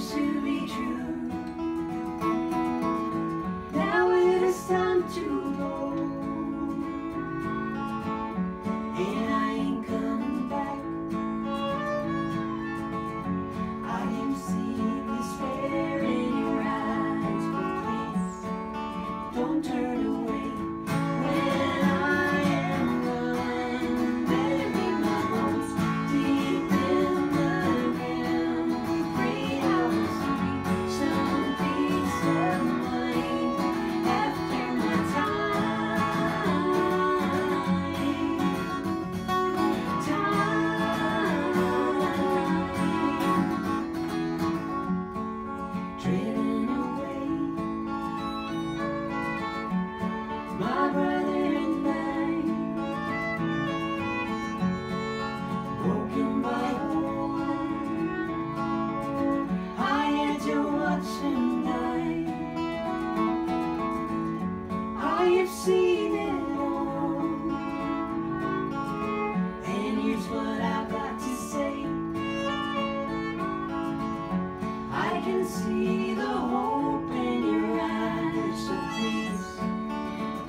shoes.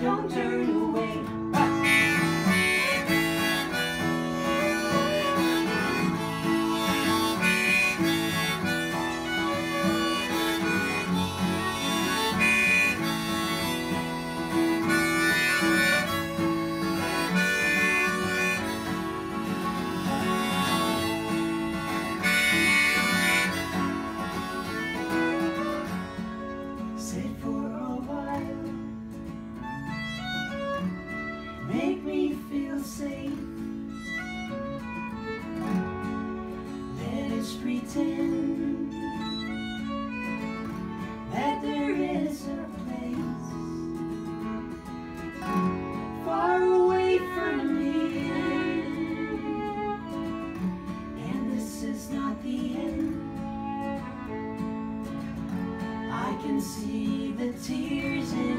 Don't you? can see the tears in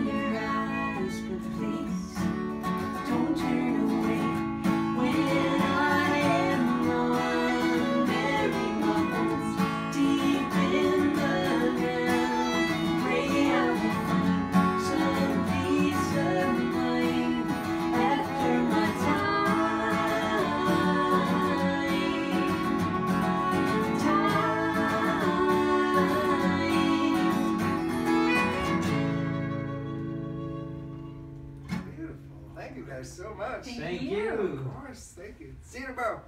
guys so much. Thank, thank you. you. Of course. Thank you. See you tomorrow.